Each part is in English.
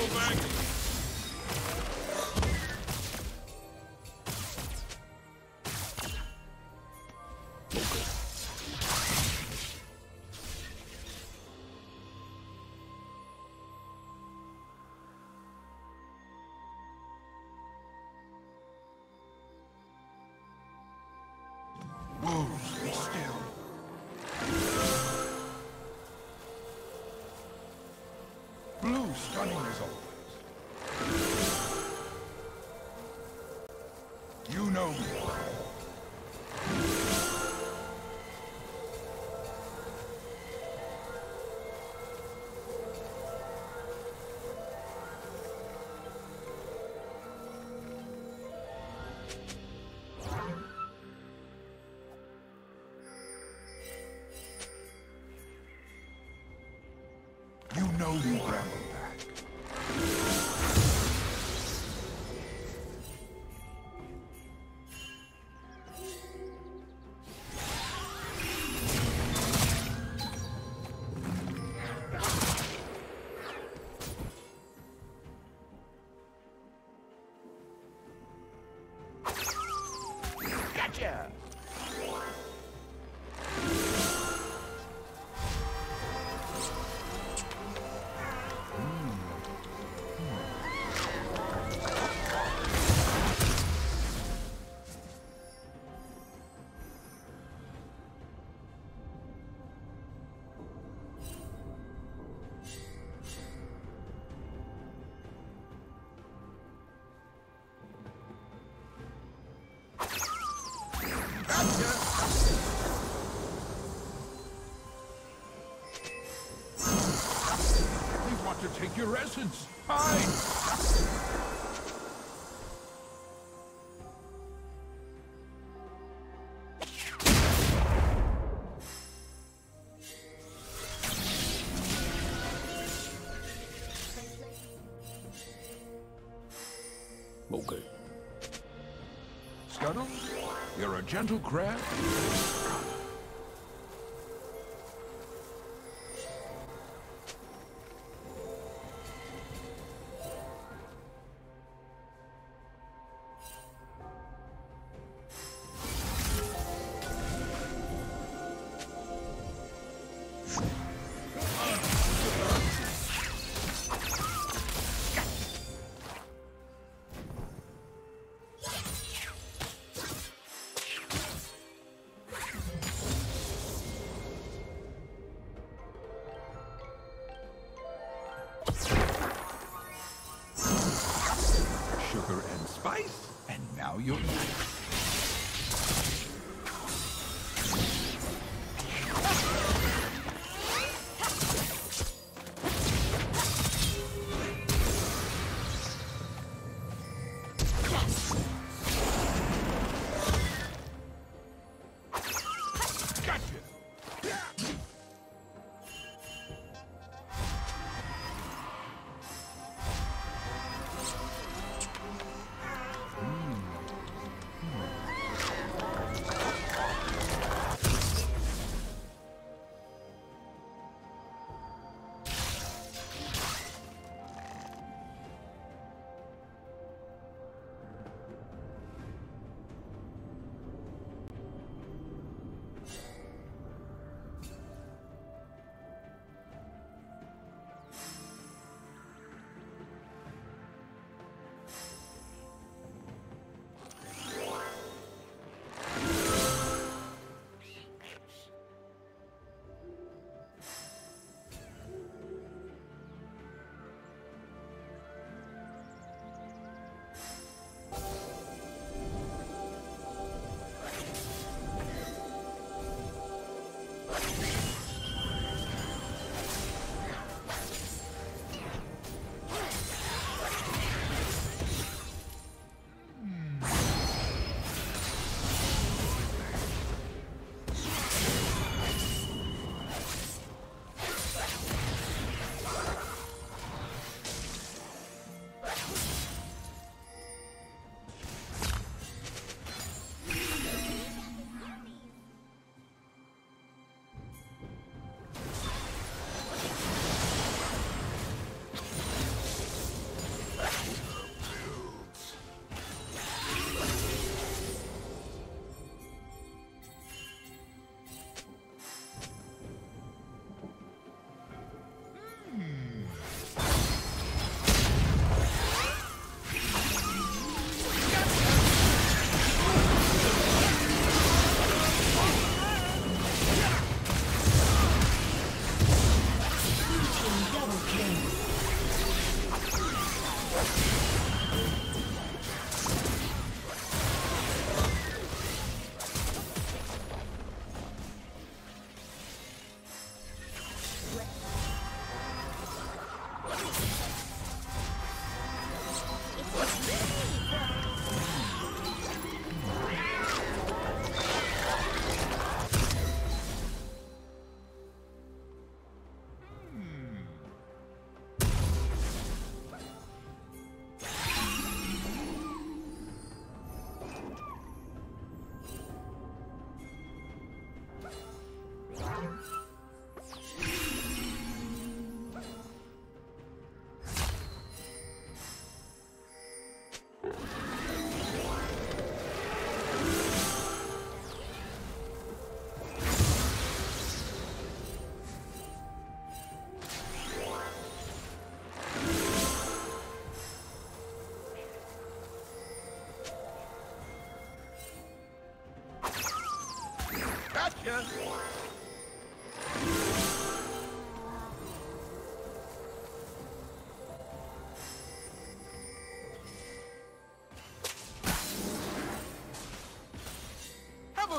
Double back. take your essence. Hide! Okay. Scuttle, you're a gentle crab.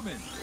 Woman!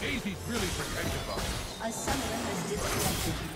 Daisy's really protective of A summoner has disconnected.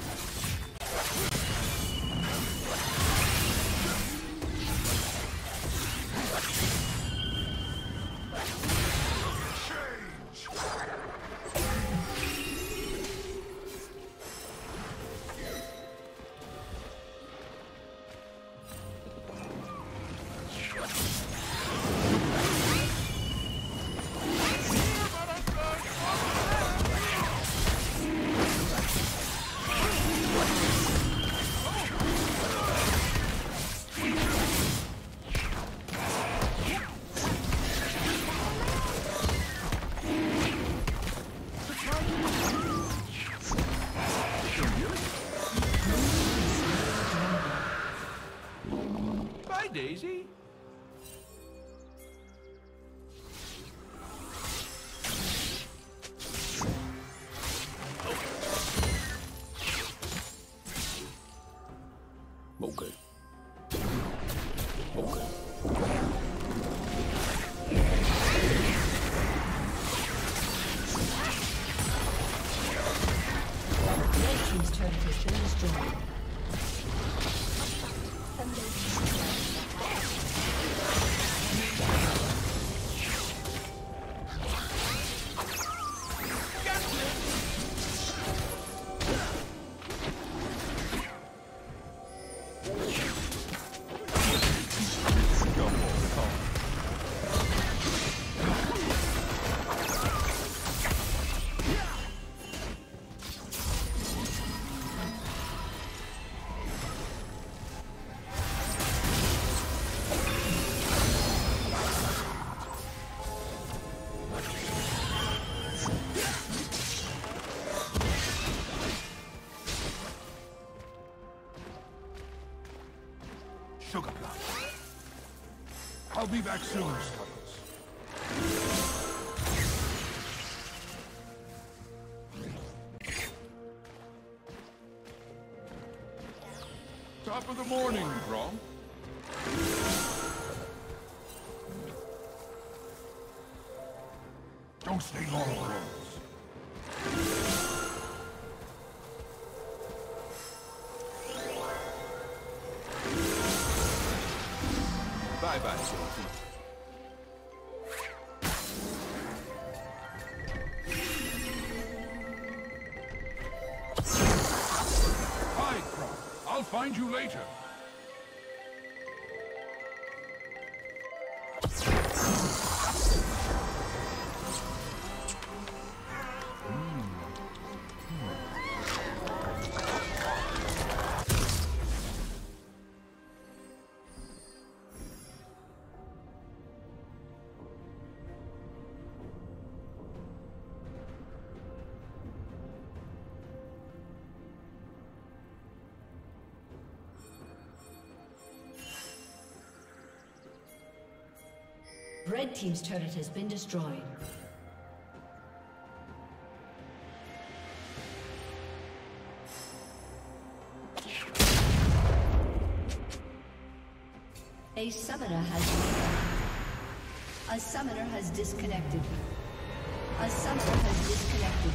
Be back soon. Top of the morning, Gromp. Don't stay long, Rose. Find you later. Red Team's turret has been destroyed. A summoner has A summoner has disconnected. A summoner has disconnected.